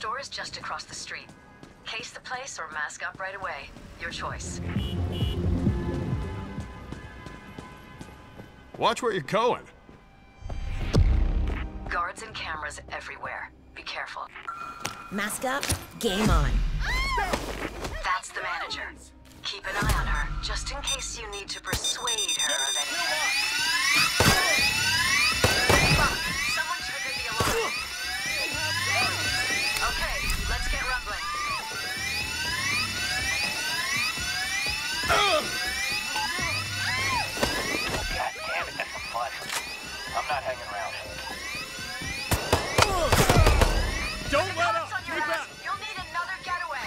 store is just across the street. Case the place or mask up right away. Your choice. Watch where you're going. Guards and cameras everywhere. Be careful. Mask up, game on. That's the manager. Keep an eye on her, just in case you need to persuade her of anything. I'm not hanging around. Don't let up! Cops on your Keep ass. out! You'll need another getaway.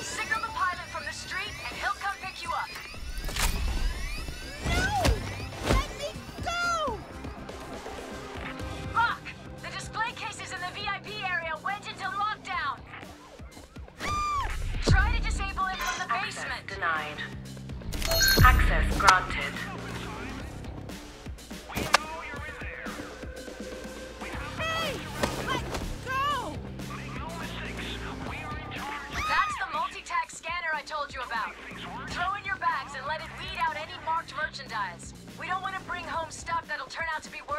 Signal the pilot from the street, and he'll come pick you up. No! Let me go! Fuck! The display cases in the VIP area went into lockdown. Try to disable it from the basement. denied. Access granted. Merchandise. We don't want to bring home stuff that'll turn out to be worthless.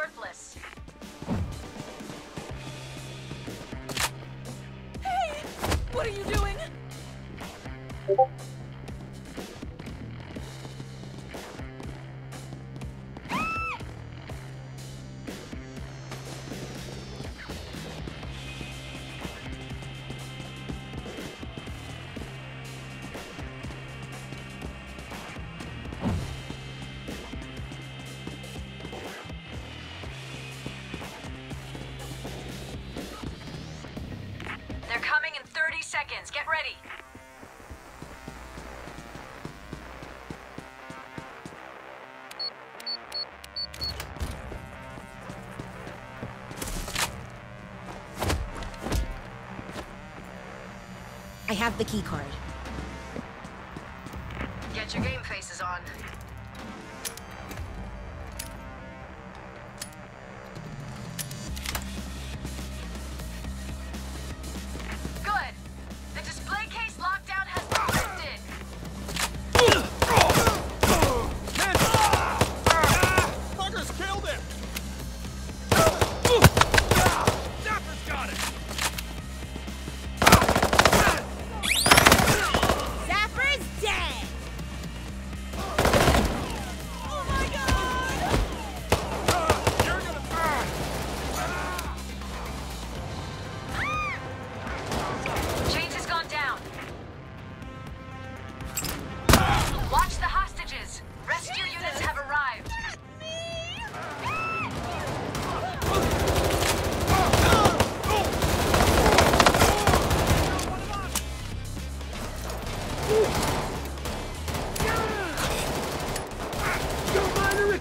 I have the key card. Get your game faces on.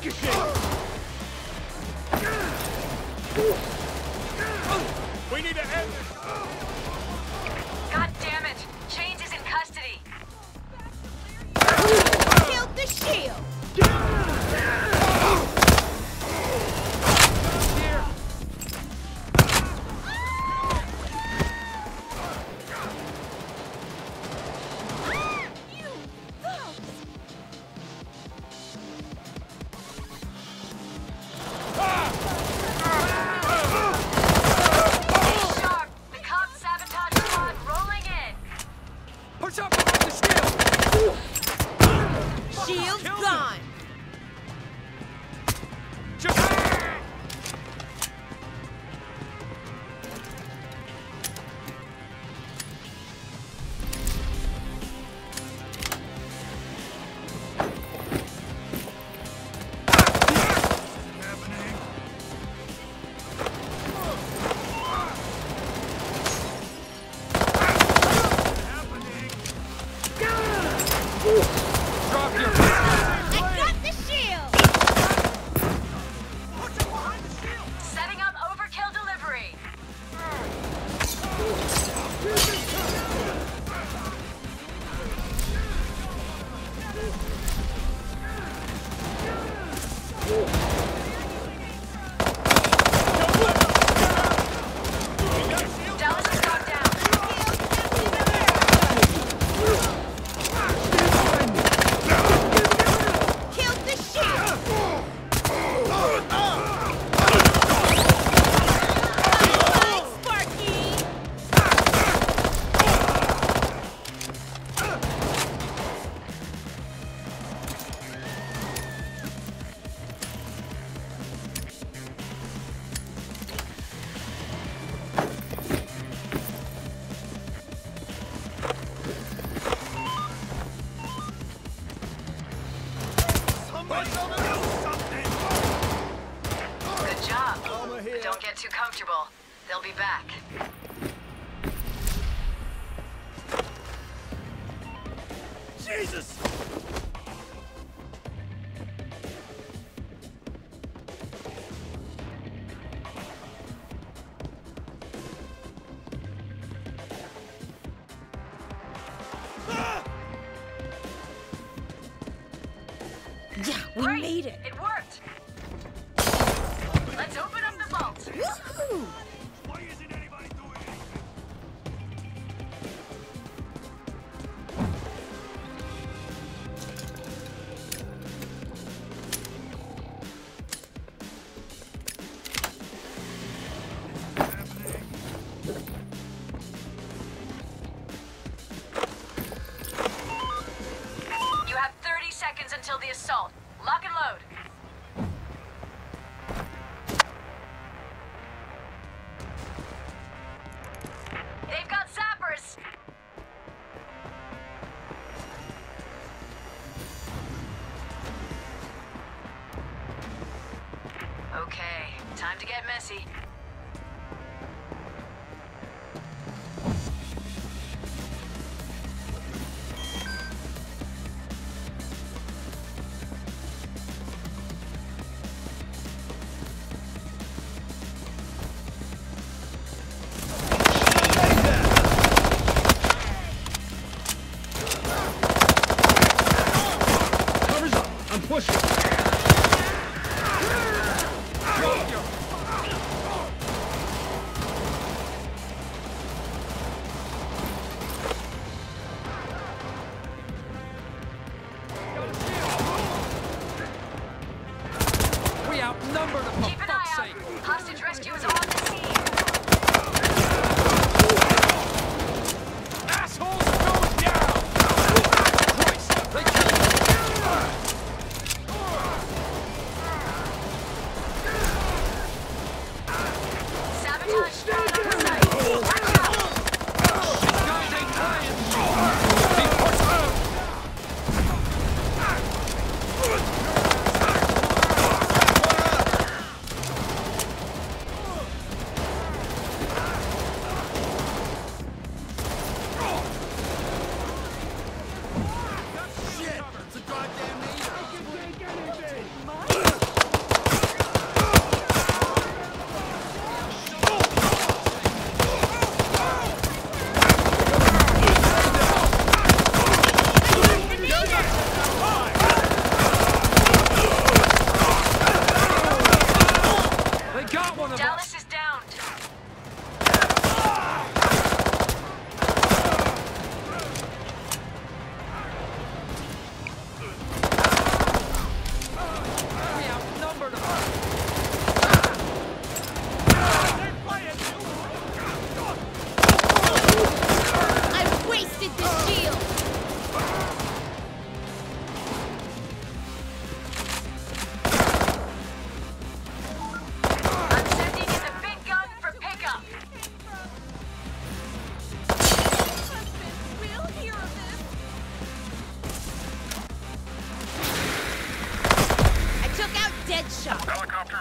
Ricochet! We need to end this! Shields gone! Good job. Don't get too comfortable. They'll be back. Jesus! made it. messy. Helicopter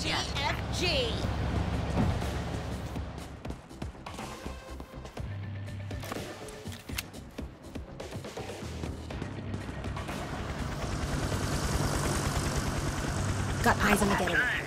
GFG. Got eyes on the getaway.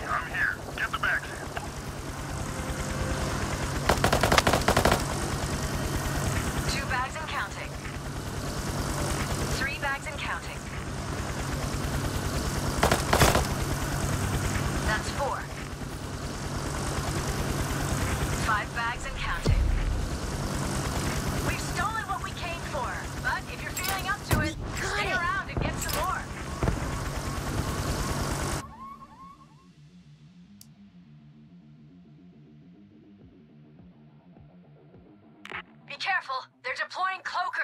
Deploying cloakers.